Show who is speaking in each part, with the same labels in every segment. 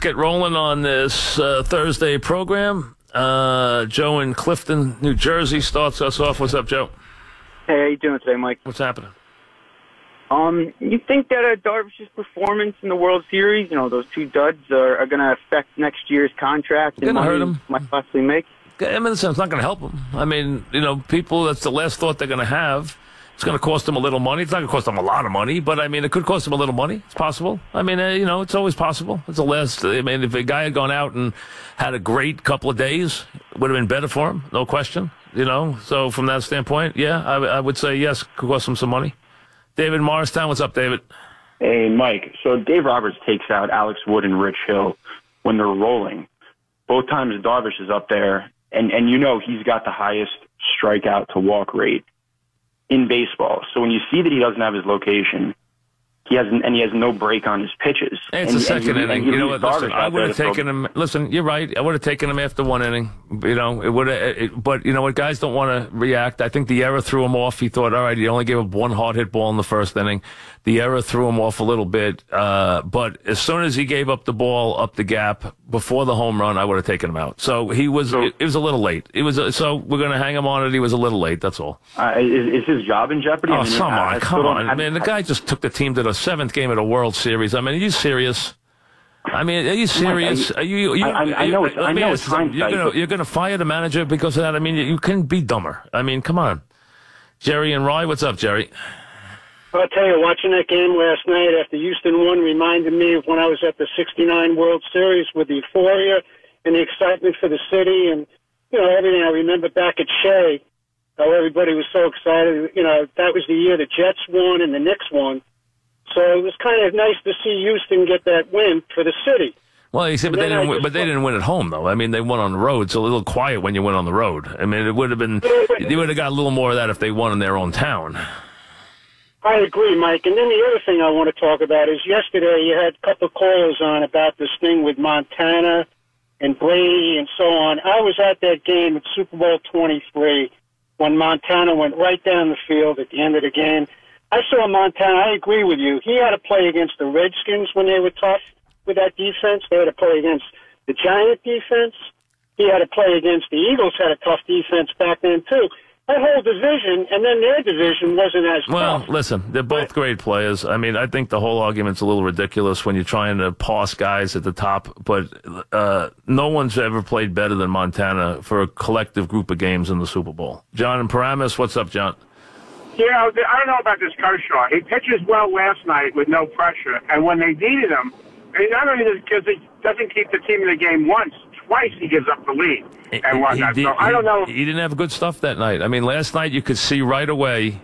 Speaker 1: Get rolling on this uh, Thursday program. Uh, Joe in Clifton, New Jersey starts us off. What's up, Joe?
Speaker 2: Hey, how you doing today, Mike?
Speaker 1: What's happening?
Speaker 2: Um, you think that uh, Darvish's performance in the World Series, you know, those two duds are, are going to affect next year's contract and money
Speaker 1: hurt him.
Speaker 2: might possibly make?
Speaker 1: I mean, it's not going to help them. I mean, you know, people, that's the last thought they're going to have. It's going to cost them a little money. It's not going to cost them a lot of money, but I mean, it could cost them a little money. It's possible. I mean, uh, you know, it's always possible. It's the last. I mean, if a guy had gone out and had a great couple of days, would have been better for him, no question. You know, so from that standpoint, yeah, I, I would say yes, could cost him some money. David Morristown, what's up, David?
Speaker 3: Hey, Mike. So Dave Roberts takes out Alex Wood and Rich Hill when they're rolling. Both times Darvish is up there, and, and you know he's got the highest strikeout to walk rate in baseball. So when you see that he doesn't have his location, he has and he has no break on his pitches.
Speaker 1: Hey, it's
Speaker 3: and,
Speaker 1: the second
Speaker 3: you,
Speaker 1: inning. You know what? Listen, I would have taken him. Listen, you're right. I would have taken him after one inning. You know, it would have. But you know what? Guys don't want to react. I think the error threw him off. He thought, all right, he only gave up one hard hit ball in the first inning. The error threw him off a little bit. Uh, but as soon as he gave up the ball up the gap before the home run, I would have taken him out. So he was. it, it was a little late. It was. A, so we're going to hang him on it. He was a little late. That's all.
Speaker 3: Uh, is, is his job in jeopardy?
Speaker 1: Oh,
Speaker 3: I mean,
Speaker 1: come
Speaker 3: I- I
Speaker 1: on, come on,
Speaker 3: I-
Speaker 1: man! The guy just took the team to the seventh game of the World Series. I mean, are you serious? I mean, are you serious? Are you? you
Speaker 3: I- I know it's- I know it's
Speaker 1: something. You're gonna you're gonna fire the manager because of that. I mean, you, can be dumber. I mean, come on, Jerry and Rye. What's up, Jerry?
Speaker 4: I'll tell you, watching that game last night after Houston won reminded me of when I was at the 69 World Series with the euphoria and the excitement for the city and, you know, everything. I remember back at Shea, how everybody was so excited. You know, that was the year the Jets won and the Knicks won. So it was kind of nice to see Houston get that win for the city.
Speaker 1: Well, you said, but they didn't. Win, but they didn't win at home, though. I mean, they won on the road. It's a little quiet when you win on the road. I mean, it would have been. You would have got a little more of that if they won in their own town.
Speaker 4: I agree, Mike. And then the other thing I want to talk about is yesterday you had a couple of callers on about this thing with Montana and Brady and so on. I was at that game at Super Bowl 23 when Montana went right down the field at the end of the game. I saw Montana. I agree with you. He had to play against the Redskins when they were tough with that defense. They had to play against the Giant defense. He had to play against the Eagles. Had a tough defense back then too. That whole division, and then their division wasn't as
Speaker 1: Well,
Speaker 4: tough.
Speaker 1: listen, they're both great players. I mean, I think the whole argument's a little ridiculous when you're trying to pass guys at the top, but uh, no one's ever played better than Montana for a collective group of games in the Super Bowl. John and Paramus, what's up, John?
Speaker 5: Yeah, I don't know about this Kershaw. He pitches well last night with no pressure, and when they needed him, not only because he doesn't keep the team in the game once, twice he gives up the lead and whatnot.
Speaker 1: He,
Speaker 5: so I don't know.
Speaker 1: He, he didn't have good stuff that night. I mean, last night you could see right away,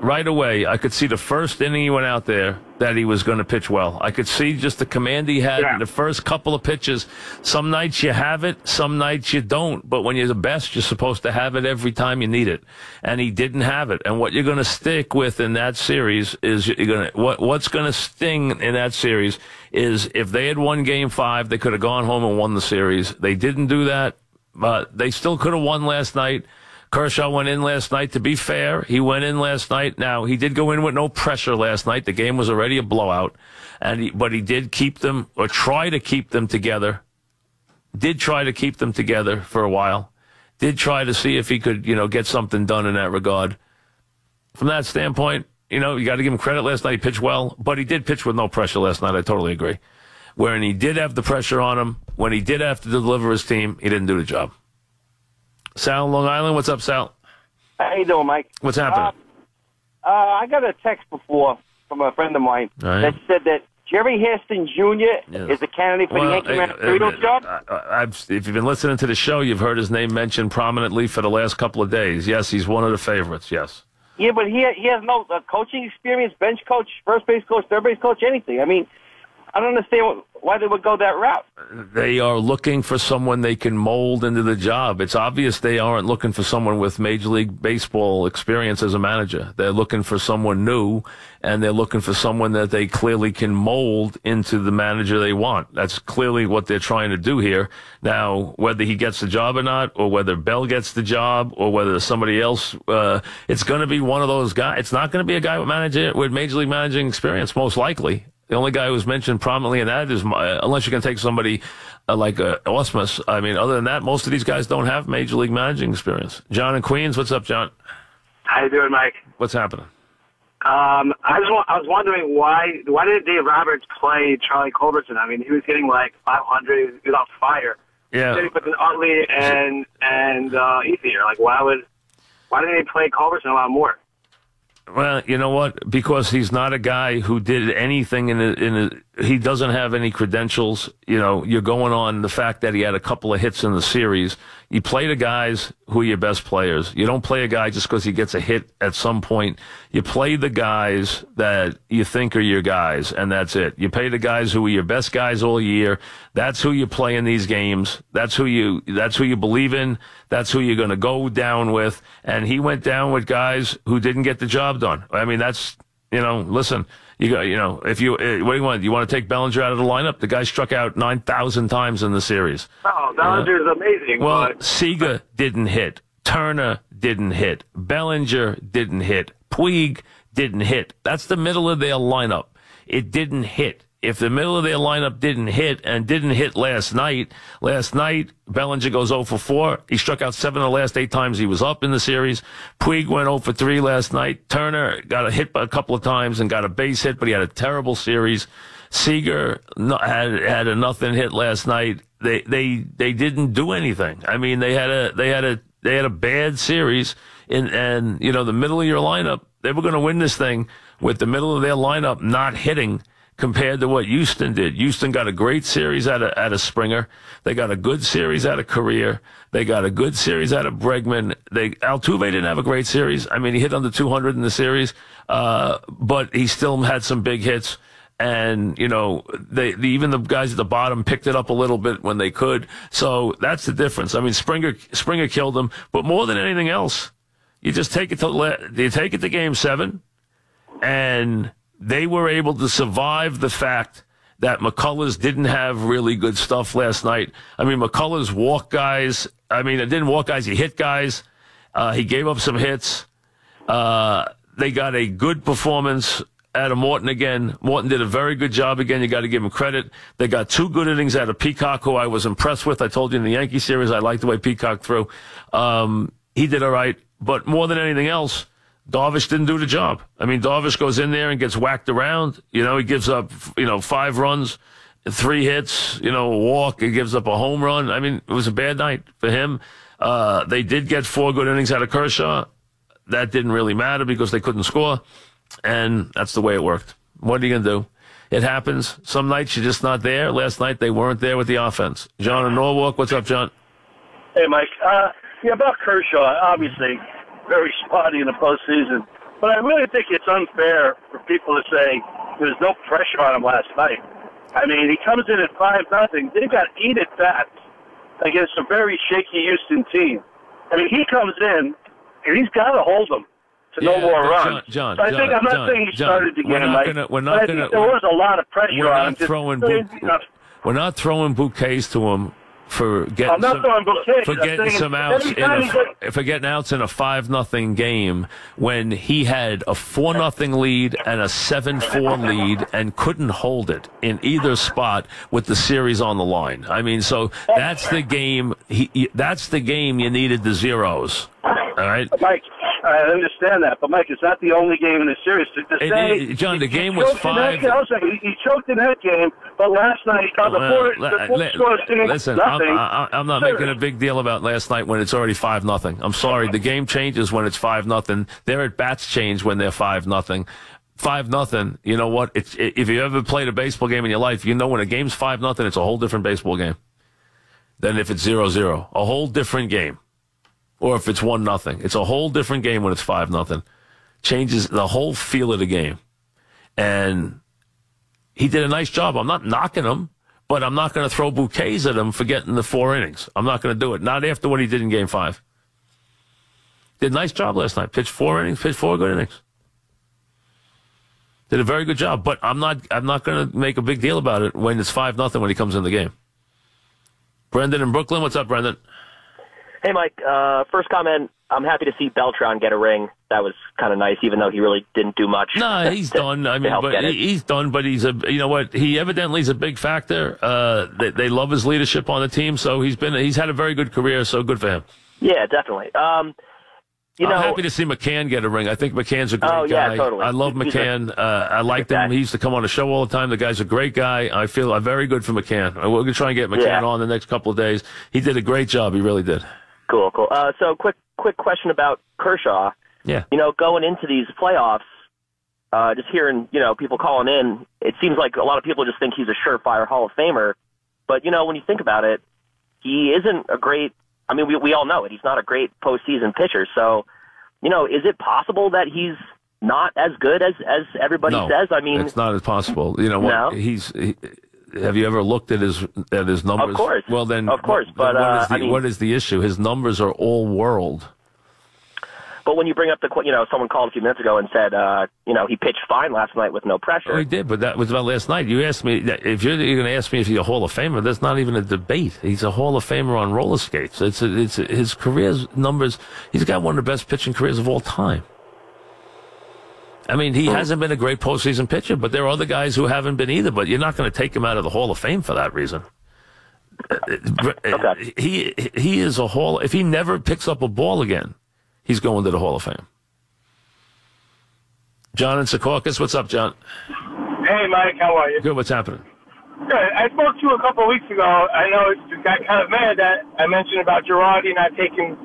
Speaker 1: right away, I could see the first inning he went out there that he was going to pitch well. I could see just the command he had
Speaker 5: Yeah.
Speaker 1: in the first couple of pitches. Some nights you have it, some nights you don't. But when you're the best, you're supposed to have it every time you need it. And he didn't have it. And what you're going to stick with in that series is you're going to, what, what's going to sting in that series is if they had won game five, they could have gone home and won the series. They didn't do that. But they still could have won last night. Kershaw went in last night. To be fair, he went in last night. Now he did go in with no pressure last night. The game was already a blowout, and he, but he did keep them or try to keep them together. Did try to keep them together for a while. Did try to see if he could, you know, get something done in that regard. From that standpoint, you know, you got to give him credit. Last night he pitched well, but he did pitch with no pressure last night. I totally agree. When he did have the pressure on him, when he did have to deliver his team, he didn't do the job. Sal, Long Island, what's up, Sal?
Speaker 6: How you doing, Mike?
Speaker 1: What's happening?
Speaker 6: Uh, I got a text before from a friend of mine
Speaker 1: right.
Speaker 6: that said that Jerry Hairston Jr.
Speaker 1: Yeah.
Speaker 6: is a candidate for the Yankee
Speaker 1: uh, uh,
Speaker 6: job.
Speaker 1: I- I've, if you've been listening to the show, you've heard his name mentioned prominently for the last couple of days. Yes, he's one of the favorites. Yes.
Speaker 6: Yeah, but he he has no uh, coaching experience, bench coach, first base coach, third base coach, anything. I mean, I don't understand why they would go that route.
Speaker 1: They are looking for someone they can mold into the job. It's obvious they aren't looking for someone with Major League Baseball experience as a manager. They're looking for someone new, and they're looking for someone that they clearly can mold into the manager they want. That's clearly what they're trying to do here. Now, whether he gets the job or not, or whether Bell gets the job, or whether somebody else, uh, it's going to be one of those guys. It's not going to be a guy with manager with Major League managing experience, most likely. The only guy who's mentioned prominently in that is, my, unless you can take somebody uh, like uh, Ausmus. I mean, other than that, most of these guys don't have major league managing experience. John in Queens, what's up, John?
Speaker 7: How you doing, Mike?
Speaker 1: What's happening?
Speaker 7: Um, I was I was wondering why why did Dave Roberts play Charlie Culberson? I mean, he was getting like 500. He was on fire.
Speaker 1: Yeah.
Speaker 7: Then he Utley and and uh, Ethier. Like, why would why didn't they play Culberson a lot more?
Speaker 1: Well, you know what? Because he's not a guy who did anything in a, in a, he doesn't have any credentials. You know, you're going on the fact that he had a couple of hits in the series. You play the guys who are your best players. You don't play a guy just because he gets a hit at some point. You play the guys that you think are your guys, and that's it. You pay the guys who are your best guys all year. That's who you play in these games. That's who you, that's who you believe in. That's who you're going to go down with. And he went down with guys who didn't get the job done. I mean, that's, you know, listen, you got, you know, if you, uh, what do you want? You want to take Bellinger out of the lineup? The guy struck out 9,000 times in the series.
Speaker 7: Oh, Bellinger's uh, amazing.
Speaker 1: Well,
Speaker 7: but...
Speaker 1: Seager didn't hit. Turner didn't hit. Bellinger didn't hit. Puig didn't hit. That's the middle of their lineup. It didn't hit. If the middle of their lineup didn't hit and didn't hit last night, last night Bellinger goes 0 for 4. He struck out seven of the last eight times he was up in the series. Puig went 0 for 3 last night. Turner got a hit a couple of times and got a base hit, but he had a terrible series. Seager had had a nothing hit last night. They they they didn't do anything. I mean, they had a they had a they had a bad series in and you know the middle of your lineup. They were going to win this thing with the middle of their lineup not hitting compared to what Houston did. Houston got a great series out of, out of Springer. They got a good series out of Correa. They got a good series out of Bregman. They, Altuve didn't have a great series. I mean, he hit under 200 in the series, uh, but he still had some big hits. And, you know, they, the, even the guys at the bottom picked it up a little bit when they could. So that's the difference. I mean, Springer, Springer killed them, but more than anything else, you just take it to, you take it to game seven and they were able to survive the fact that McCullers didn't have really good stuff last night. I mean, McCullers walked guys. I mean, it didn't walk guys. He hit guys. Uh, he gave up some hits. Uh, they got a good performance out of Morton again. Morton did a very good job again. You got to give him credit. They got two good innings out of Peacock, who I was impressed with. I told you in the Yankee series, I liked the way Peacock threw. Um, he did all right. But more than anything else, Darvish didn't do the job. I mean, Darvish goes in there and gets whacked around. You know, he gives up, you know, five runs, three hits, you know, a walk. He gives up a home run. I mean, it was a bad night for him. Uh, they did get four good innings out of Kershaw. That didn't really matter because they couldn't score. And that's the way it worked. What are you going to do? It happens. Some nights you're just not there. Last night they weren't there with the offense. John in Norwalk, what's up, John?
Speaker 8: Hey, Mike. Uh, yeah, about Kershaw, obviously very spotty in the postseason. But I really think it's unfair for people to say there was no pressure on him last night. I mean, he comes in at five nothing. They've got eight at bats against a very shaky Houston team. I mean, he comes in and he's got to hold them to
Speaker 1: Yeah,
Speaker 8: no more runs.
Speaker 1: John- John,
Speaker 8: So I think
Speaker 1: John,
Speaker 8: I'm not
Speaker 1: John,
Speaker 8: saying he started the
Speaker 1: we're not gonna- we're not gonna-
Speaker 8: there was a lot of pressure
Speaker 1: We're
Speaker 8: on
Speaker 1: not
Speaker 8: him.
Speaker 1: Throwing
Speaker 8: you
Speaker 1: bou-
Speaker 8: know,
Speaker 1: We're not throwing bouquets to him for getting some, for getting some outs in a, for getting outs in a five nothing game when he had a four nothing lead and a seven four lead and couldn't hold it in either spot with the series on the line. I mean, so that's the game. He, he- that's the game you needed the zeros. All right.
Speaker 8: Mike, I understand that, but Mike, it's not the only game in the series. To, to say,
Speaker 1: John, the
Speaker 8: he-
Speaker 1: game was five-
Speaker 8: game- I was like, he, he choked in that game, but last night on the
Speaker 1: Well,
Speaker 8: four, the four
Speaker 1: li-
Speaker 8: scores didn't
Speaker 1: listen, I'm. I'm not
Speaker 8: Sure.
Speaker 1: making a big deal about last night when it's already five nothing. I'm sorry, the game changes when it's five nothing. Their at bats change when they're five nothing. Five nothing. You know what? It's, if you ever played a baseball game in your life, you know when a game's five nothing, it's a whole different baseball game than if it's zero zero. A whole different game. Or if it's one nothing, it's a whole different game when it's five nothing. Changes the whole feel of the game. And he did a nice job. I'm not knocking him, but I'm not going to throw bouquets at him for getting the four innings. I'm not going to do it. Not after what he did in game five. Did a nice job last night. Pitched four innings, pitched four good innings. Did a very good job, but I'm not I'm not going to make a big deal about it when it's five nothing when he comes in the game. Brendan in Brooklyn, what's up, Brendan?
Speaker 9: Hey, Mike. Uh, first comment. I'm happy to see Beltran get a ring. that was kind of nice, even though he really didn't do much.
Speaker 1: No, he's
Speaker 9: to-
Speaker 1: done. I mean, but he- he's done. But he's a, you know what? He evidently is a big factor. Uh, they, they love his leadership on the team, so he's been, he's had a very good career. So good for him.
Speaker 9: Yeah, definitely. Um, you
Speaker 1: I'm
Speaker 9: know,
Speaker 1: happy to see McCann get a ring. I think McCann's a great
Speaker 9: Oh, yeah,
Speaker 1: guy.
Speaker 9: totally.
Speaker 1: I love
Speaker 9: He's a-
Speaker 1: McCann. uh, I liked
Speaker 9: guy.
Speaker 1: him. He used to come on the show all the time. The guy's a great guy. I feel uh, very good for McCann. We're going to try and get McCann
Speaker 9: Yeah.
Speaker 1: on the next couple of days. He did a great job. He really did.
Speaker 9: Cool, cool. Uh, so quick, quick question about Kershaw.
Speaker 1: Yeah.
Speaker 9: You know, going into these playoffs, uh, just hearing you know people calling in, it seems like a lot of people just think he's a surefire Hall of Famer. But you know, when you think about it, he isn't a great. I mean, we we all know it. He's not a great postseason pitcher. So, you know, is it possible that he's not as good as as everybody
Speaker 1: no,
Speaker 9: says? I mean,
Speaker 1: it's not as possible. You know what?
Speaker 9: No?
Speaker 1: He's. He, have you ever looked at his at his numbers?
Speaker 9: Of course.
Speaker 1: Well, then,
Speaker 9: Of course, but,
Speaker 1: what
Speaker 9: uh,
Speaker 1: is the,
Speaker 9: I mean-
Speaker 1: what is the issue? His numbers are all world.
Speaker 9: but when you bring up the, you know, someone called a few minutes ago and said, uh, you know, he pitched fine last night with no pressure.
Speaker 1: Oh, he did, but that was about last night. You asked me if you're, you're going to ask me if he's a Hall of Famer. That's not even a debate. He's a Hall of Famer on roller skates. It's a, it's a, his career's numbers. He's got one of the best pitching careers of all time. I mean, he hasn't been a great postseason pitcher, but there are other guys who haven't been either. But you're not going to take him out of the Hall of Fame for that reason.
Speaker 9: Uh, uh, okay.
Speaker 1: He he is a Hall. If he never picks up a ball again, he's going to the Hall of Fame. John and Secaucus, what's up, John?
Speaker 5: Hey, Mike, how are you?
Speaker 1: Good. What's happening?
Speaker 5: Good. I spoke to you a couple of weeks ago. I know you got kind of mad that I mentioned about Girardi not taking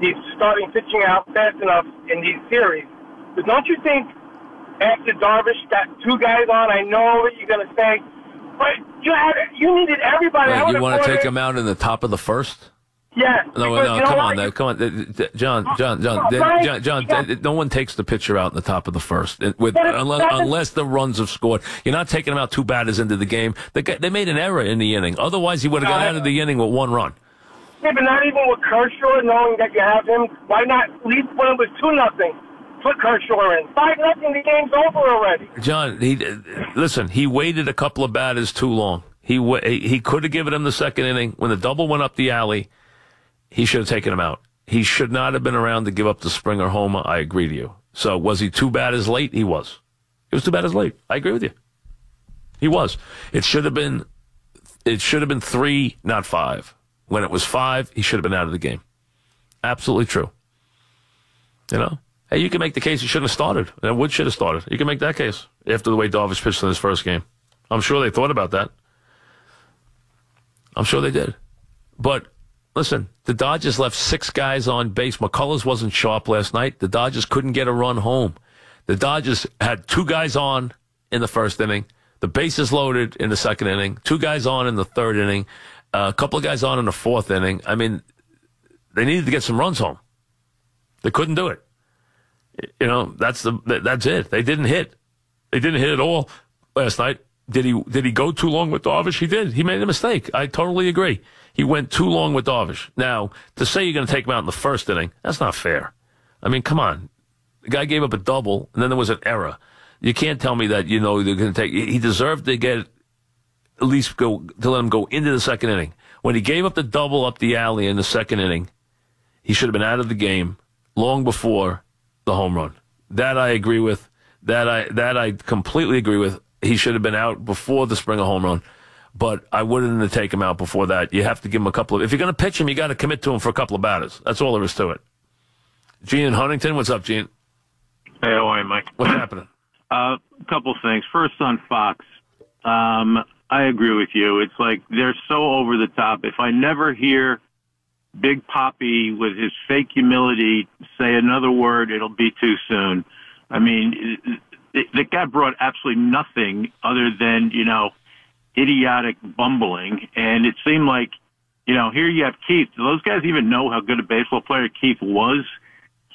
Speaker 5: these starting pitching out fast enough in these series. But don't you think after Darvish got two guys on, I know that you're going to say, but you had you needed everybody.
Speaker 1: You want to take him out in the top of the first?
Speaker 5: Yeah.
Speaker 1: No, no, come on, come on, th- uh, John, John, uh, John,
Speaker 5: Right.
Speaker 1: John, John.
Speaker 5: Yeah.
Speaker 1: No one takes the pitcher out in the top of the first, eh, with unless, unless the runs have scored. You're not taking him out two batters into the game. They, they made an error in the inning. Otherwise, he would have got
Speaker 5: No,
Speaker 1: out of the inning with one run.
Speaker 5: Yeah, but not even with Kershaw, knowing that you have him. Why not at least when it was two nothing? Put Kershaw in. Five nothing. The game's over already.
Speaker 1: John, he uh, listen. He waited a couple of batters too long. He he could have given him the second inning when the double went up the alley. He should have taken him out. He should not have been around to give up the Springer homer. I agree to you. So was he too bad as late? He was. He was too bad as late. I agree with you. He was. It should have been. It should have been three, not five. When it was five, he should have been out of the game. Absolutely true. You know. Hey, you can make the case he shouldn't have started. And Wood should have started. You can make that case after the way Darvish pitched in his first game. I'm sure they thought about that. I'm sure they did. But listen, the Dodgers left six guys on base. McCullers wasn't sharp last night. The Dodgers couldn't get a run home. The Dodgers had two guys on in the first inning, the bases loaded in the second inning, two guys on in the third inning, a couple of guys on in the fourth inning. I mean, they needed to get some runs home. They couldn't do it. You know, that's the that's it. They didn't hit. They didn't hit at all last night. Did he did he go too long with Darvish? He did. He made a mistake. I totally agree. He went too long with Darvish. Now, to say you're going to take him out in the first inning, that's not fair. I mean, come on. The guy gave up a double, and then there was an error. You can't tell me that you know they're going to take. He deserved to get at least go to let him go into the second inning. When he gave up the double up the alley in the second inning, he should have been out of the game long before the home run. That I agree with. That I that I completely agree with. He should have been out before the Springer home run. But I wouldn't have taken him out before that. You have to give him a couple of. If you're going to pitch him, you got to commit to him for a couple of batters. That's all there is to it. Gene in Huntington, what's up, Gene?
Speaker 10: Hey, how are you, Mike?
Speaker 1: What's happening?
Speaker 10: A couple things. First on Fox, um, I agree with you. It's like they're so over the top. If I never hear Big Papi with his fake humility say another word, it'll be too soon. I mean, the guy brought absolutely nothing other than you know idiotic bumbling, and it seemed like you know here you have Keith. Do those guys even know how good a baseball player Keith was?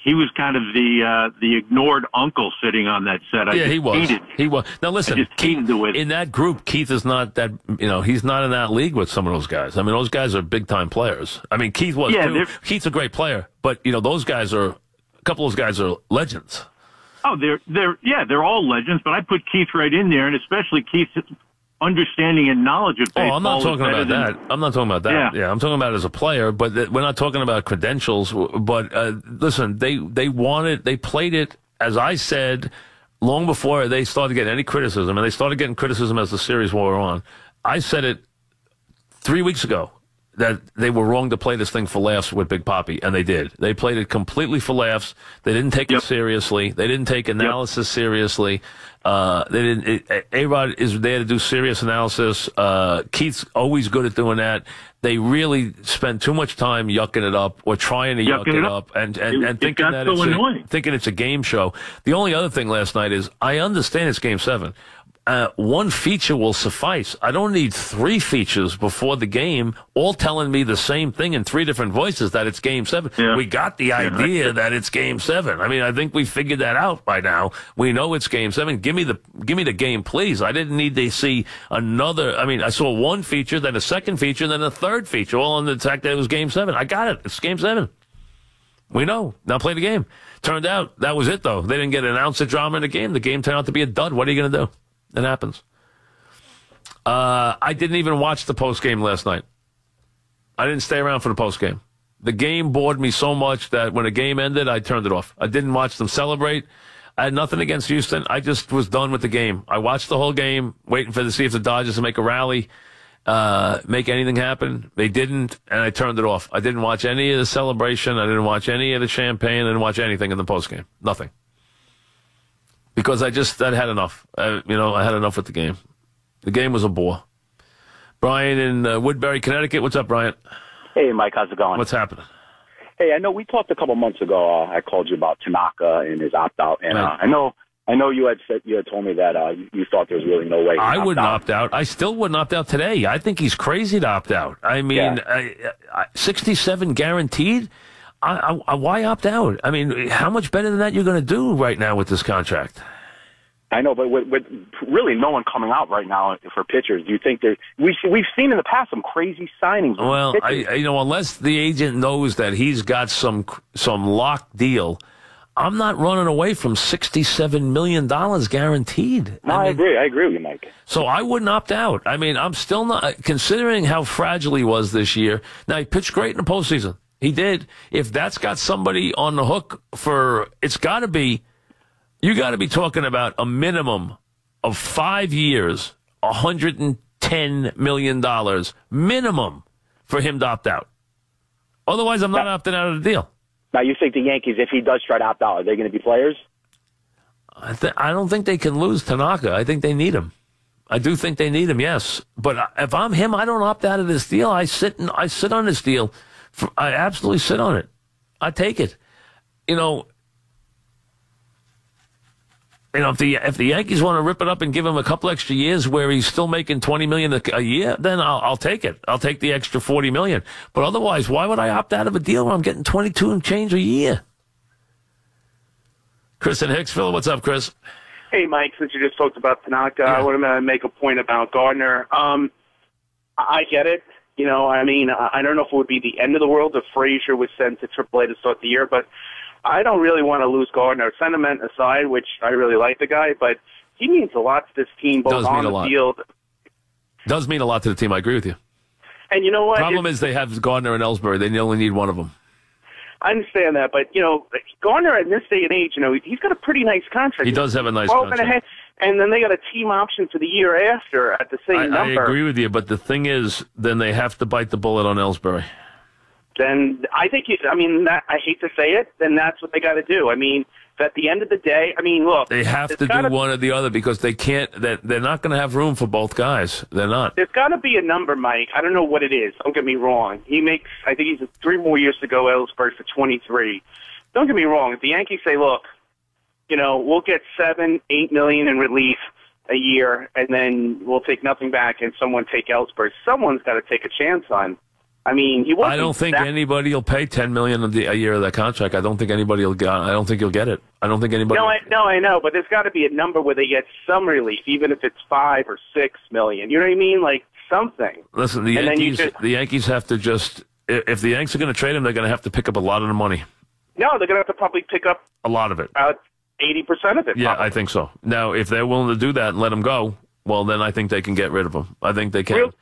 Speaker 10: He was kind of the uh, the ignored uncle sitting on that set. I
Speaker 1: yeah, he was.
Speaker 10: hated
Speaker 1: He was. Now listen, Keith, in that group, Keith is not that. You know, he's not in that league with some of those guys. I mean, those guys are big time players. I mean, Keith was
Speaker 10: Yeah,
Speaker 1: too. Keith's a great player, but you know, those guys are. A couple of those guys are legends.
Speaker 10: Oh, they're they're yeah, they're all legends, but I put Keith right in there, and especially Keith understanding and knowledge of baseball. Oh.
Speaker 1: I'm not talking about
Speaker 10: than-
Speaker 1: that. I'm not talking about that.
Speaker 10: Yeah.
Speaker 1: Yeah, I'm talking about as a player, but th- we're not talking about credentials. But uh, listen, they they wanted, they played it as I said long before they started getting any criticism, and they started getting criticism as the series wore on. I said it three weeks ago that they were wrong to play this thing for laughs with Big Papi, and they did. They played it completely for laughs. They didn't take it seriously. They didn't take analysis seriously. Uh, they didn't. A Rod is there to do serious analysis. Uh, Keith's always good at doing that. They really spend too much time yucking it up or trying to yuck
Speaker 10: Yucking
Speaker 1: it
Speaker 10: it
Speaker 1: up,
Speaker 10: up.
Speaker 1: and and,
Speaker 10: It-
Speaker 1: and
Speaker 10: it
Speaker 1: thinking
Speaker 10: got
Speaker 1: that
Speaker 10: so
Speaker 1: it's a, thinking it's a game show. The only other thing last night is I understand it's game seven. Uh, one feature will suffice. I don't need three features before the game, all telling me the same thing in three different voices that it's game seven. We got the idea that it's game seven. I mean, I think we figured that out by now. We know it's game seven. Give me the, give me the game, please. I didn't need to see another. I mean, I saw one feature, then a second feature, then a third feature, all on the fact that it was game seven. I got it. It's game seven. We know. Now play the game. Turned out that was it, though. They didn't get an ounce of drama in the game. The game turned out to be a dud. What are you going to do? It happens. Uh, I didn't even watch the post game last night. I didn't stay around for the post game. The game bored me so much that when the game ended, I turned it off. I didn't watch them celebrate. I had nothing against Houston. I just was done with the game. I watched the whole game, waiting for to see if the Dodgers would make a rally, uh, make anything happen. They didn't, and I turned it off. I didn't watch any of the celebration. I didn't watch any of the champagne. I didn't watch anything in the post game. Nothing. Because I just, I had enough. Uh, you know, I had enough with the game. The game was a bore. Brian in uh, Woodbury, Connecticut. What's up, Brian?
Speaker 11: Hey, Mike, how's it going?
Speaker 1: What's happening?
Speaker 11: Hey, I know we talked a couple months ago. Uh, I called you about Tanaka and his opt out, and uh, I know, I know you had said you had told me that uh, you, you thought there was really no way.
Speaker 1: I wouldn't
Speaker 11: out.
Speaker 1: opt out. I still wouldn't opt out today. I think he's crazy to opt out. I mean,
Speaker 11: Yeah.
Speaker 1: I, I, 67 guaranteed. I, I, why opt out? I mean, how much better than that you're going to do right now with this contract?
Speaker 11: I know, but with, with really no one coming out right now for pitchers, do you think there? We we've seen in the past some crazy signings.
Speaker 1: Well, I. I- you know, unless the agent knows that he's got some some locked deal, I'm not running away from 67 million dollars guaranteed.
Speaker 11: no, I, agree. I agree with you, Mike.
Speaker 1: So I wouldn't opt out. I mean, I'm still not considering how fragile he was this year. Now he pitched great in the postseason. He did. If that's got somebody on the hook for, it's got to be. You got to be talking about a minimum of five years, 110 million dollars minimum for him to opt out. Otherwise, I'm not opting out of the deal.
Speaker 11: Now, you think the Yankees, if he does try to opt out, are they going to be players?
Speaker 1: I, th- I don't think they can lose Tanaka. I think they need him. I do think they need him. Yes, but uh, if I'm him, I don't opt out of this deal. I sit and I sit on this deal. I absolutely sit on it. I take it. You know. You know, if the if the Yankees want to rip it up and give him a couple extra years where he's still making twenty million a, a year, then I'll, I'll take it. I'll take the extra forty million. But otherwise, why would I opt out of a deal where I'm getting twenty two and change a year? Chris in Hicksville, what's up, Chris?
Speaker 12: Hey, Mike, since you just talked about Tanaka, I want to make a point about Gardner. Um, I get it. You know, I mean, I don't know if it would be the end of the world if Frazier was sent to AAA to start the year, but I don't really want to lose Gardner. Sentiment aside, which I really like the guy, but he means a lot to this team, both
Speaker 1: Does
Speaker 12: on
Speaker 1: a
Speaker 12: the
Speaker 1: lot.
Speaker 12: field.
Speaker 1: Does mean a lot to the team. I agree with you.
Speaker 12: And you know what?
Speaker 1: The problem
Speaker 12: It's-
Speaker 1: is they have Gardner and Ellsbury. They only need one of them.
Speaker 12: I understand that, but you know, Gardner in this day and age, you know, he's got a pretty nice contract.
Speaker 1: He does have a nice
Speaker 12: Twelve and a
Speaker 1: contract.
Speaker 12: half, and then they got a team option for the year after at the same
Speaker 1: I, I agree with you, but the thing is, then they have to bite the bullet on Ellsbury.
Speaker 12: then I think you, I mean that I hate to say it, then that's what they got to do. I mean, at the end of the day, I mean, look,
Speaker 1: They have to do one or the other because they can't. That they're not going to have room for both guys. They're not.
Speaker 12: There's got to be a number, Mike. I don't know what it is. Don't get me wrong. He makes, I think he's three more years to go. Ellsbury for 23. Don't get me wrong. If the Yankees say, look, you know, we'll get seven, eight million in relief a year, and then we'll take nothing back, and someone take Ellsbury, someone's got to take a chance on. I mean, he wasn't
Speaker 1: I don't think
Speaker 12: that
Speaker 1: anybody will pay ten million a the- a year of that contract. I don't think anybody will get. I don't think you'll get it. I don't think anybody.
Speaker 12: No, I, no, I know, but there's got to be a number where they get some relief, even if it's five or six million. You know what I mean? Like something.
Speaker 1: Listen, the
Speaker 12: And
Speaker 1: Yankees.
Speaker 12: just-
Speaker 1: the Yankees have to just. If the Yanks are going to trade him, they're going to have to pick up a lot of the money.
Speaker 12: No, they're gonna have to probably pick up
Speaker 1: A lot of it.
Speaker 12: about eighty percent of it.
Speaker 1: Yeah,
Speaker 12: probably.
Speaker 1: I think so. Now, if they're willing to do that and let him go, well, then I think they can get rid of him. I think they can.
Speaker 2: Real-
Speaker 1: Let me